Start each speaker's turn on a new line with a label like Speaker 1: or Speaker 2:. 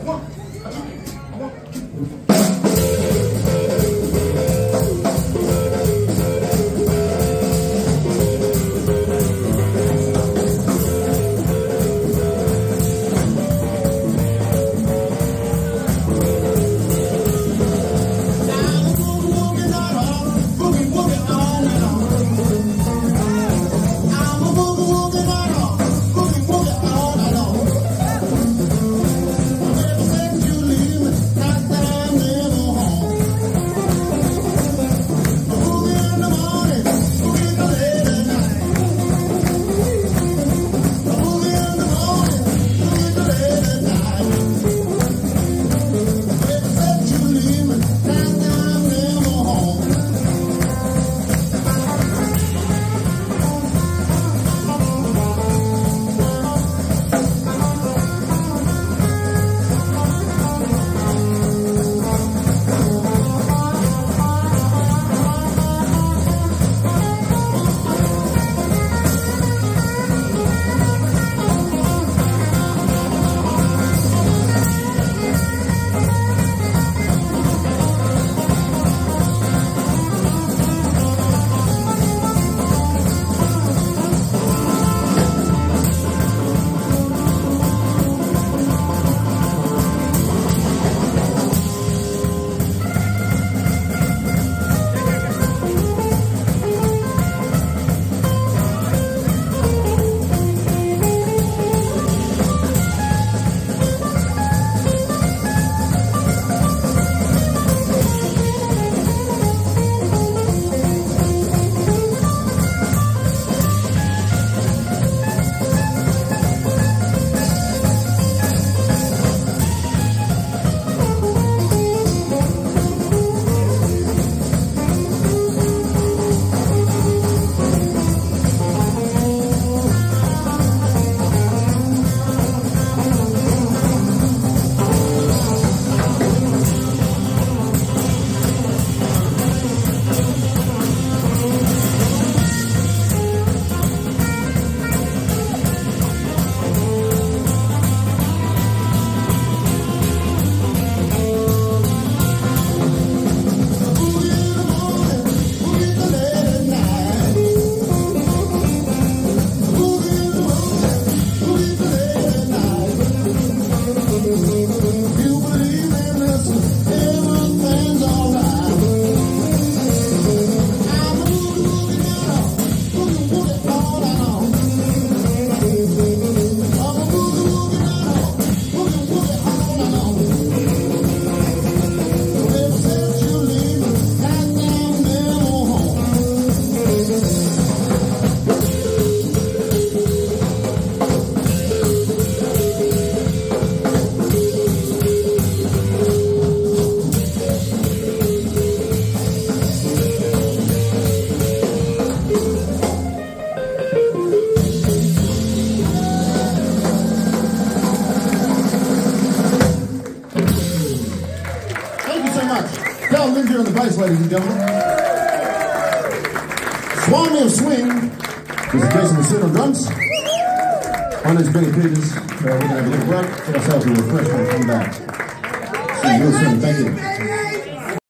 Speaker 1: 어머! 어머! Ladies and gentlemen. Swami of Swing the Jason Messina on drums. My name's Benny Peters. Uh, we're going to have a little break, get ourselves a refreshment and come back. See you real soon. Thank you.